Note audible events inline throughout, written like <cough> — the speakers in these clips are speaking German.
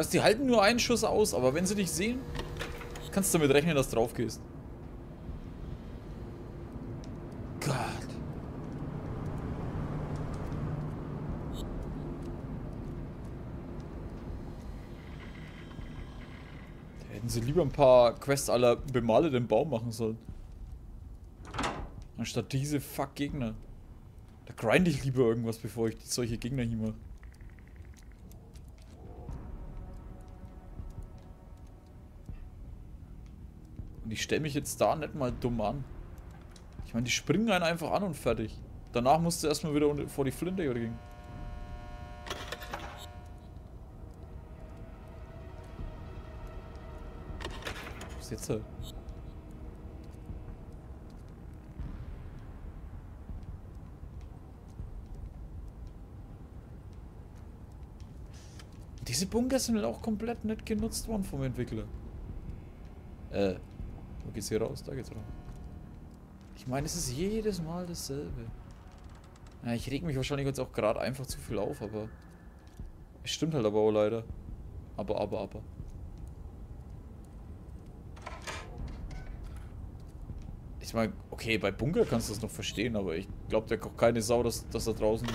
Weißt die halten nur einen Schuss aus, aber wenn sie dich sehen, kannst du damit rechnen, dass du drauf gehst. Gott. Da hätten sie lieber ein paar Quests aller bemale den Baum machen sollen. Anstatt diese fuck Gegner. Da grind ich lieber irgendwas, bevor ich solche Gegner hier mache. Und ich stelle mich jetzt da nicht mal dumm an. Ich meine, die springen einen einfach an und fertig. Danach musst du erstmal wieder vor die Flinte gehen. Was ist jetzt halt? Diese Bunker sind halt auch komplett nicht genutzt worden vom Entwickler. Äh, wo geht's hier raus? Da geht's raus. Ich meine, es ist jedes Mal dasselbe. Ja, ich reg mich wahrscheinlich jetzt auch gerade einfach zu viel auf, aber... Es stimmt halt aber auch leider. Aber, aber, aber. Ich meine, okay, bei Bunker kannst du das noch verstehen, aber ich glaube, der kocht keine Sau, dass, dass da draußen...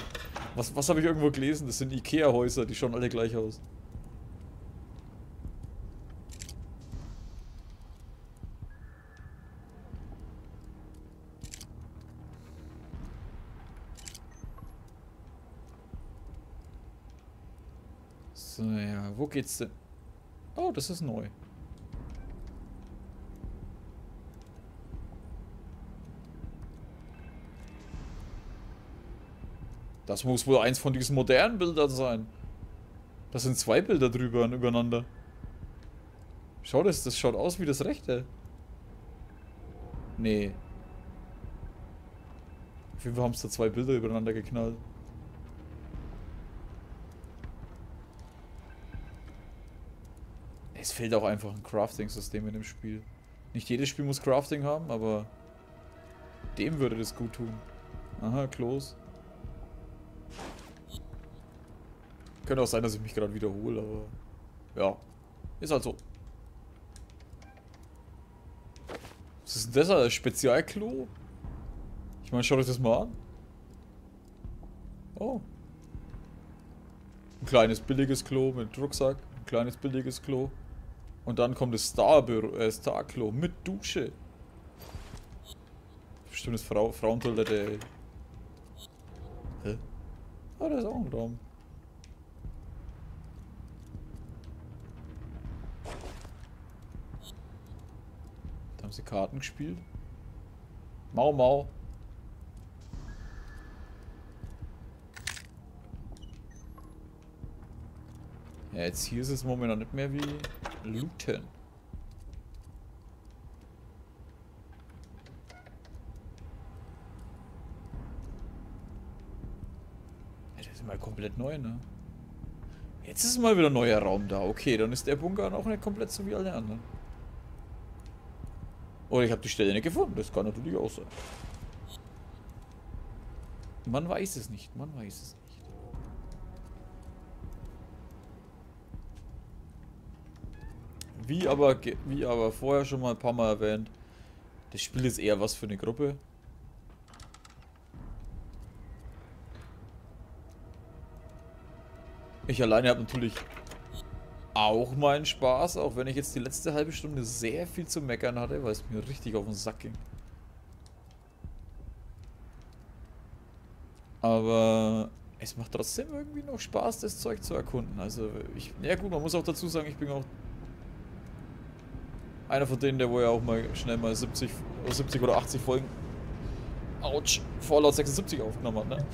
Was, was habe ich irgendwo gelesen? Das sind Ikea-Häuser, die schauen alle gleich aus. So, ja, wo geht's denn? Oh, das ist neu. Das muss wohl eins von diesen modernen Bildern sein. Das sind zwei Bilder drüber übereinander. Schau, das, das schaut aus wie das rechte. Nee. Auf jeden Fall haben es da zwei Bilder übereinander geknallt. Es fehlt auch einfach ein Crafting-System in dem Spiel. Nicht jedes Spiel muss Crafting haben, aber dem würde das gut tun. Aha, close. Könnte auch sein, dass ich mich gerade wiederhole, aber ja, ist halt so. Was ist denn das? Ein Spezialklo? Ich meine, schaut euch das mal an. Oh. Ein kleines billiges Klo mit Rucksack. Ein kleines billiges Klo. Und dann kommt das Star-Klo äh, Star mit Dusche. Bestimmt das Frau Frauentoilette, Hä? Ah, da ist auch ein Raum. Da haben sie Karten gespielt. Mau Mau. Ja, jetzt hier ist es momentan nicht mehr wie looten. das ist mal komplett neu, ne? Jetzt ist mal wieder neuer Raum da. Okay, dann ist der Bunker auch nicht komplett so wie alle anderen. Oder ich habe die Stelle nicht gefunden. Das kann natürlich auch sein. Man weiß es nicht. Man weiß es nicht. Wie aber, wie aber vorher schon mal ein paar Mal erwähnt, das Spiel ist eher was für eine Gruppe. Ich alleine habe natürlich auch meinen Spaß, auch wenn ich jetzt die letzte halbe Stunde sehr viel zu meckern hatte, weil es mir richtig auf den Sack ging. Aber es macht trotzdem irgendwie noch Spaß, das Zeug zu erkunden. Also ich, ja gut, man muss auch dazu sagen, ich bin auch einer von denen, der wo ja auch mal schnell mal 70, 70 oder 80 Folgen Autsch, Fallout 76 aufgenommen hat, ne?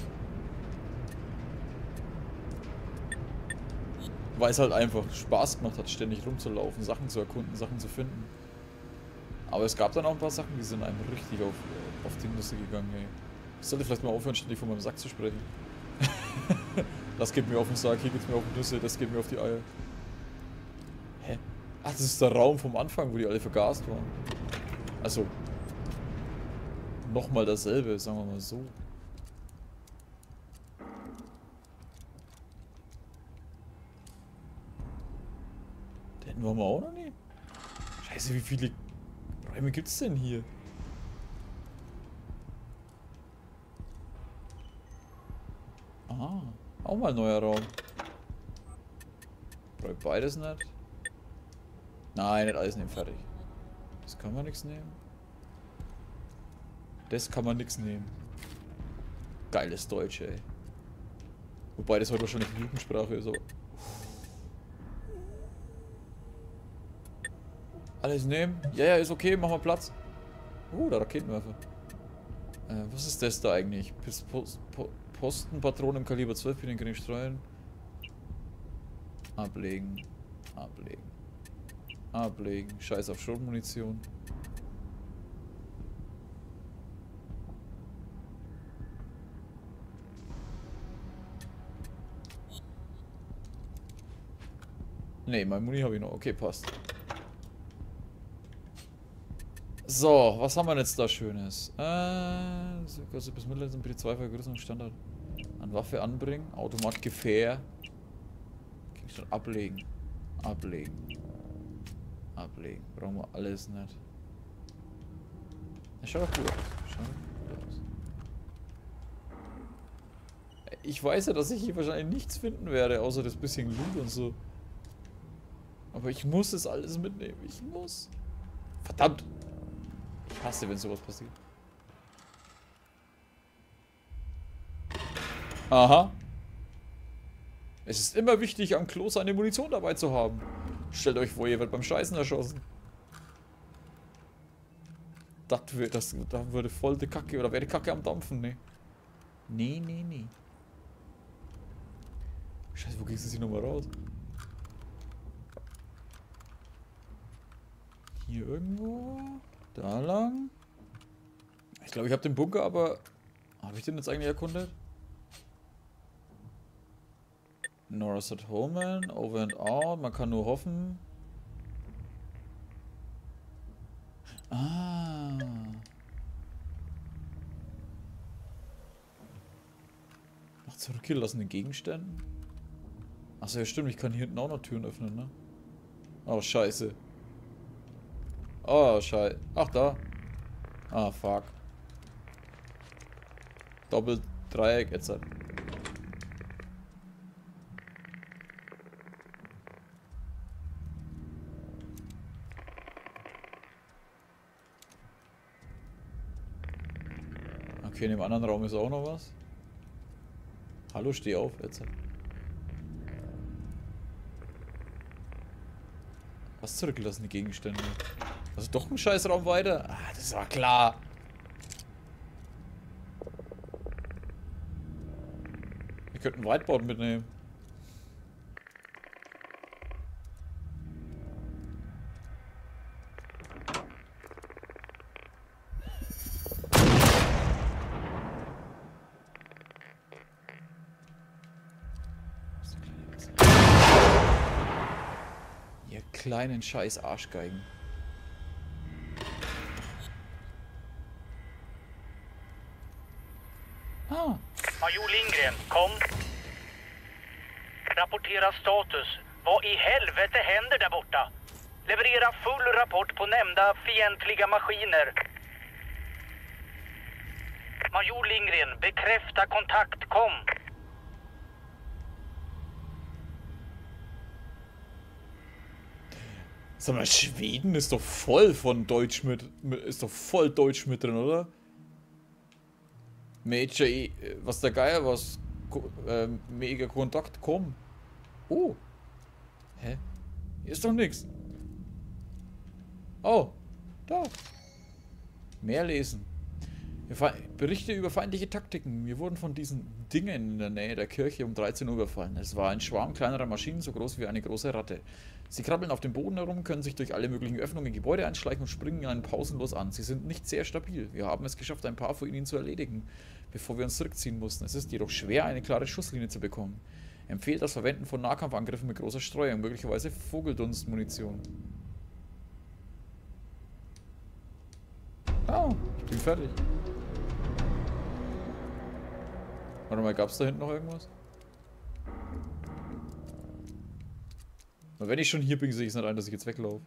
Weil es halt einfach Spaß gemacht hat, ständig rumzulaufen, Sachen zu erkunden, Sachen zu finden. Aber es gab dann auch ein paar Sachen, die sind einem richtig auf, auf die Nüsse gegangen, ey. Ich sollte vielleicht mal aufhören, ständig von meinem Sack zu sprechen. <laughs> das geht mir auf den Sack, hier geht's mir auf die Nüsse, das geht mir auf die Eier. Ach, das ist der Raum vom Anfang, wo die alle vergast waren. Also, nochmal dasselbe, sagen wir mal so. unten waren wir auch noch nie. Scheiße, wie viele Räume gibt's denn hier? Aha, auch mal ein neuer Raum. Brauche beides nicht? Nein, nicht alles nehmen, fertig. Das kann man nichts nehmen. Das kann man nichts nehmen. Geiles Deutsch, ey. Wobei das heute wahrscheinlich Jugendsprache ist, aber... Alles nehmen? Ja, ja, ist okay, machen wir Platz. Oh, der Raketenwerfer. Äh, was ist das da eigentlich? Post, Post, Postenpatronen im Kaliber 12 für den streuen. Ablegen. Ablegen. Ablegen. Scheiß auf Schrotmunition. Ne, mein Muni habe ich noch. Okay, passt. So, was haben wir jetzt da Schönes? Äh, also bis Mittel sind bitte zwei Vergrößerung Standard an Waffe anbringen. Automat Gefähr. Gegenstand ablegen. Ablegen. Ablegen. Brauchen wir alles nicht. Das schaut doch gut aus. Schaut gut aus. Ich weiß ja, dass ich hier wahrscheinlich nichts finden werde, außer das bisschen Loot und so. Aber ich muss es alles mitnehmen. Ich muss. Verdammt. Ich hasse, wenn sowas passiert. Aha. Es ist immer wichtig, am Klo seine Munition dabei zu haben. Stellt euch vor, ihr werdet beim Scheißen erschossen. Das, das, da würde voll die Kacke, oder wäre die Kacke am Dampfen, ne? Nee, nee, nee. Scheiße, wo gehst du hier nochmal raus? Hier irgendwo. Da lang. Ich glaube, ich habe den Bunker, aber... Habe ich den jetzt eigentlich erkundet? Norris at Holman, over and out. Man kann nur hoffen. Ah. Nach zurückgelassenen Gegenständen? Achso, ja stimmt, ich kann hier hinten auch noch Türen öffnen, ne? Oh, scheiße. Oh, scheiße. Ach, da. Ah, fuck. Doppel Dreieck, jetzt. Okay, in dem anderen Raum ist auch noch was. Hallo, steh auf, jetzt. Was zurückgelassene Gegenstände? Also doch ein Scheißraum weiter? Ah, das war klar. Wir könnten Whiteboard mitnehmen. Kleinen scheiß Arschgeigen. Ah. Major Lindgren, kom. Rapportera status. Vad i helvete händer där borta? Leverera full rapport på nämnda fientliga maskiner. Major Lindgren, bekräfta kontakt. Kom. Sag mal, Schweden ist doch voll von Deutsch mit, ist doch voll Deutsch mit drin, oder? Major E, was der Geier was, äh, mega Kontakt, komm. Oh. Hä? Hier ist doch nichts. Oh. Da. Mehr lesen. Berichte über feindliche Taktiken. Wir wurden von diesen Dingen in der Nähe der Kirche um 13 Uhr überfallen. Es war ein Schwarm kleinerer Maschinen, so groß wie eine große Ratte. Sie krabbeln auf dem Boden herum, können sich durch alle möglichen Öffnungen in Gebäude einschleichen und springen einen pausenlos an. Sie sind nicht sehr stabil. Wir haben es geschafft, ein paar von ihnen zu erledigen, bevor wir uns zurückziehen mussten. Es ist jedoch schwer, eine klare Schusslinie zu bekommen. Empfehlt das Verwenden von Nahkampfangriffen mit großer Streuung, möglicherweise Vogeldunstmunition. Oh, ich bin fertig. Warte mal, gab es da hinten noch irgendwas? Aber wenn ich schon hier bin, sehe ich es nicht ein, dass ich jetzt weglaufe.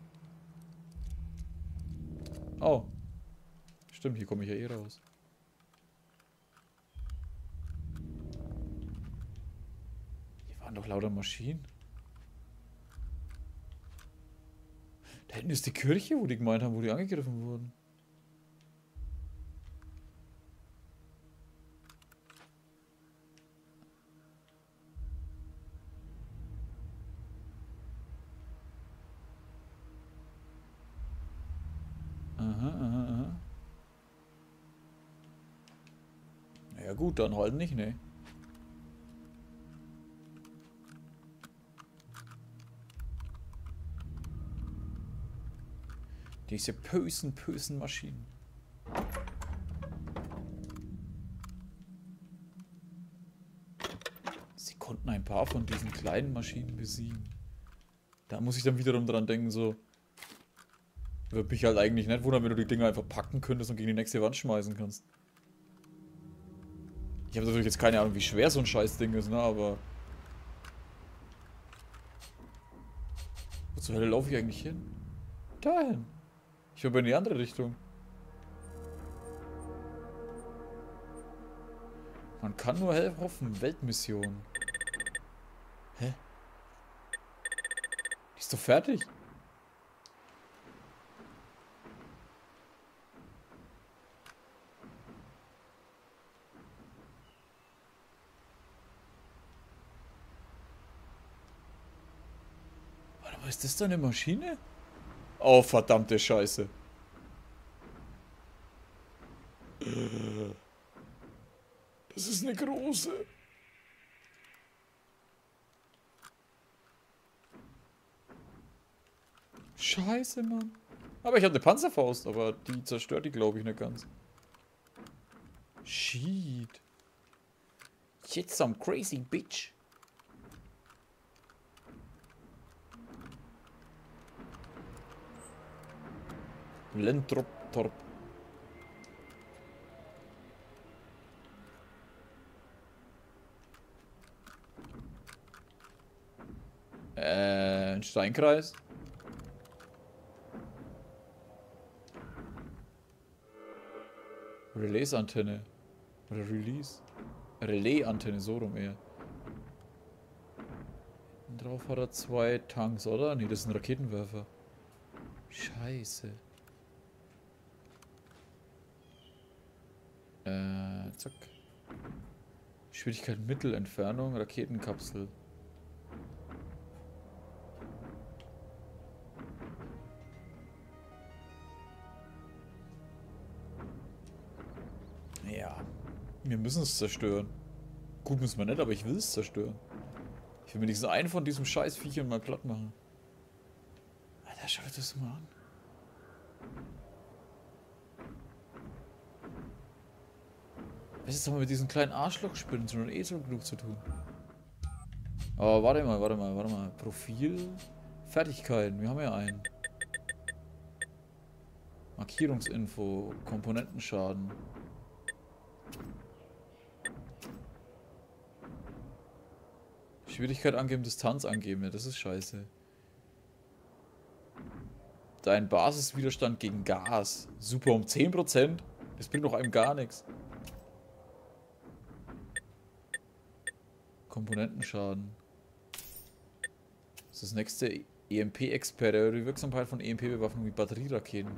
Oh. Stimmt, hier komme ich ja eh raus. Hier waren doch lauter Maschinen. Da hinten ist die Kirche, wo die gemeint haben, wo die angegriffen wurden. Gut, dann halt nicht, ne? Diese bösen, bösen Maschinen. Sie konnten ein paar von diesen kleinen Maschinen besiegen. Da muss ich dann wiederum dran denken, so... Würde mich halt eigentlich nicht wundern, wenn du die Dinger einfach packen könntest und gegen die nächste Wand schmeißen kannst. Ich habe natürlich jetzt keine Ahnung, wie schwer so ein scheiß Ding ist, ne, aber... Wo zur Hölle laufe ich eigentlich hin? Dahin. Ich will in die andere Richtung. Man kann nur hoffen. Weltmission. Hä? Die ist doch fertig. Warte mal, ist das da eine Maschine? Oh, verdammte Scheiße. Das ist eine große. Scheiße, Mann. Aber ich habe eine Panzerfaust, aber die zerstört die, glaube ich, nicht ganz. Shit. Shit, some crazy bitch. Lentrop Torp. Äh, ein Steinkreis. Relais-Antenne. Oder Release. Relais-Antenne, so rum eher. Und drauf hat er zwei Tanks, oder? Nee, das ein Raketenwerfer. Scheiße. Äh, zack. Schwierigkeit Mittelentfernung, Raketenkapsel. Ja. Wir müssen es zerstören. Gut müssen wir nicht, aber ich will es zerstören. Ich will wenigstens einen von diesem scheiß Viechern mal platt machen. Alter, schau dir das mal an. Was ist mal mit diesen kleinen Arschlochspinnen schon eh so genug zu tun? Aber warte mal, warte mal, warte mal. Profil. Fertigkeiten. Wir haben ja einen. Markierungsinfo. Komponentenschaden. Schwierigkeit angeben, Distanz angeben. Ja, das ist scheiße. Dein Basiswiderstand gegen Gas. Super, um 10%. Das bringt doch einem gar nichts. Komponentenschaden. Das ist das nächste EMP-Experte. Die Wirksamkeit von EMP-Bewaffnung wie Batterieraketen.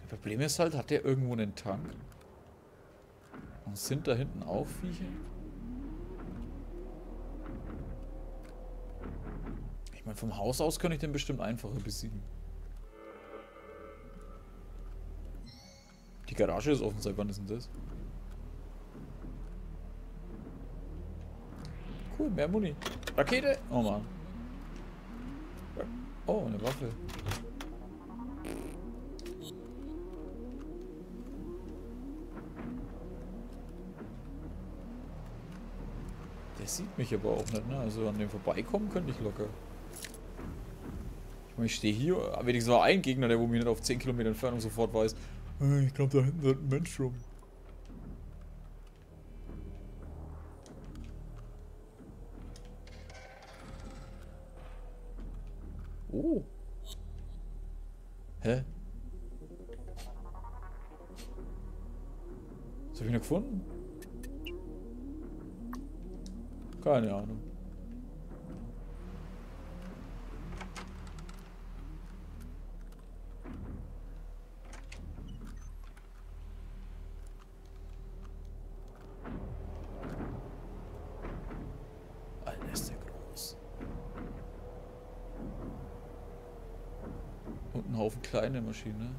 Das Problem ist halt, hat der irgendwo einen Tank? Und sind da hinten auch Viecher? Ich meine, vom Haus aus könnte ich den bestimmt einfacher besiegen. Die Garage ist offen, seit wann ist denn das? Cool, mehr Muni. Rakete! Oh Mann. Oh, eine Waffe. Der sieht mich aber auch nicht, ne? Also an dem vorbeikommen könnte ich locker. Ich meine, ich stehe hier, wenigstens war ein Gegner, der wo mich nicht auf 10 Kilometer Entfernung sofort weiß, Ich glaube, da hinten rennt ein Mensch rum. Oh. Hä? Was habe ich noch gefunden? Keine Ahnung. Alter, ist der groß. Und ein Haufen kleine Maschine.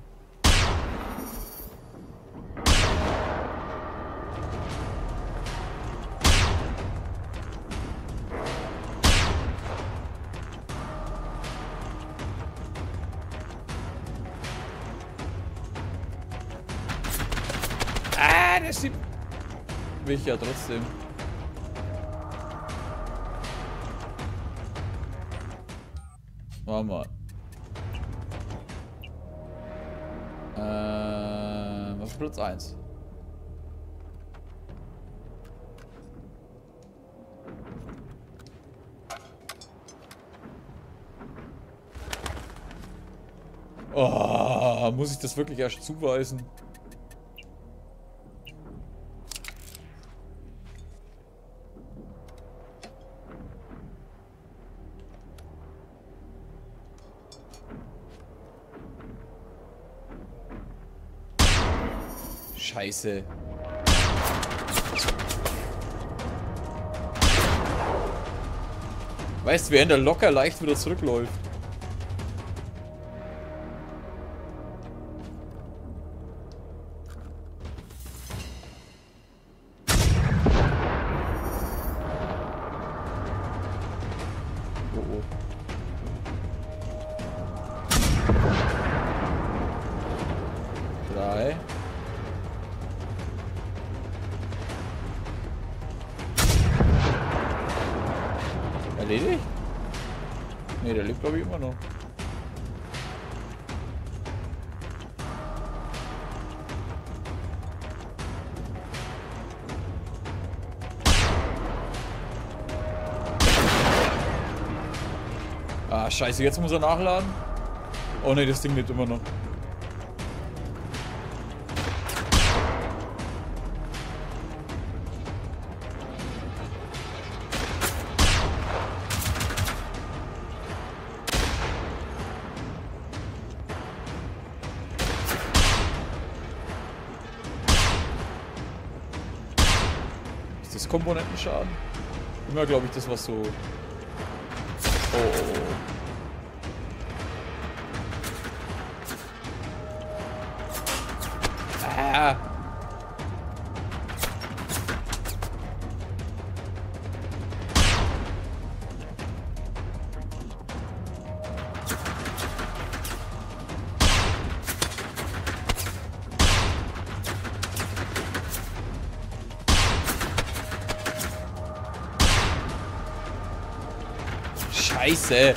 Ah, der schiebt mich ja trotzdem. Äh, was ist Platz 1? Oh, muss ich das wirklich erst zuweisen? Scheiße. Weißt du, in der locker leicht wieder zurückläuft? Ah, scheiße, jetzt muss er nachladen. Oh ne, das Ding lebt immer noch. Ist das Komponentenschaden? Immer glaube ich das was so. Oh, oh, Scheiße.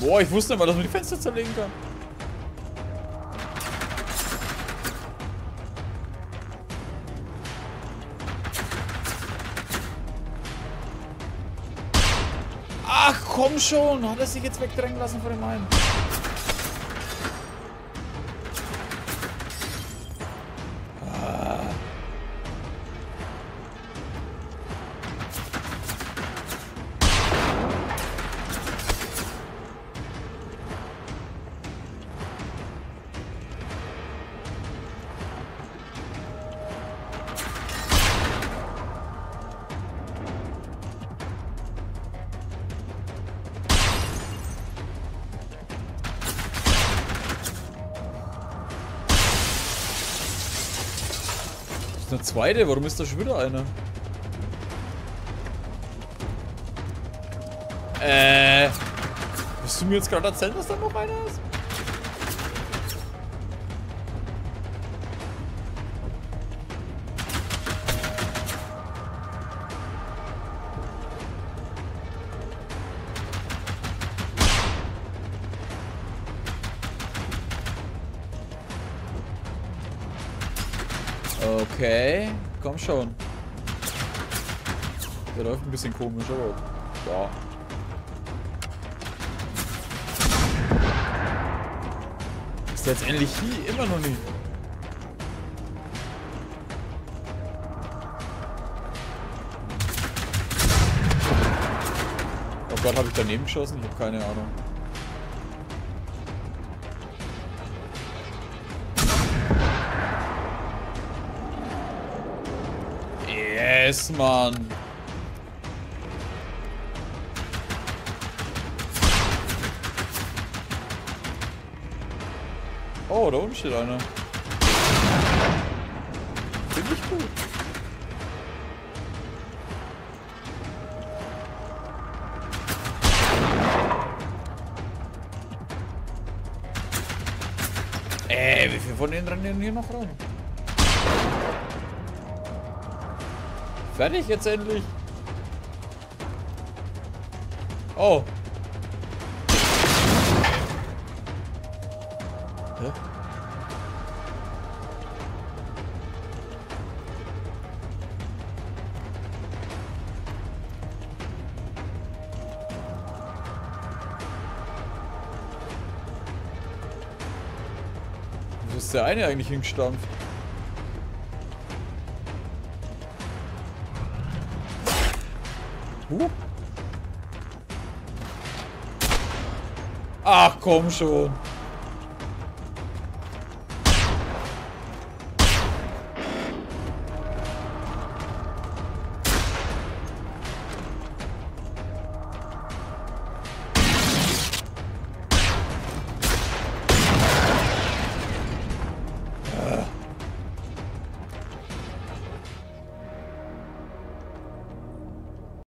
Boah, ich wusste immer, dass man die Fenster zerlegen kann. Ach, komm schon. Hat er sich jetzt wegdrängen lassen von dem einen? Zweite, warum ist da schon wieder einer? Äh. Willst du mir jetzt gerade erzählen, dass da noch einer ist? Okay, komm schon. Der läuft ein bisschen komisch, aber ja. Ist der jetzt endlich hier? Immer noch nicht. Oh Gott, habe ich daneben geschossen? Ich habe keine Ahnung. Yes, Mann. Oh, da unten steht einer. Finde ich gut. Ey, wie viel von denen rennen hier noch rein? Fertig jetzt endlich? Oh. Hä? Wo ist der eine eigentlich hingestampft? Huh? Ach komm schon.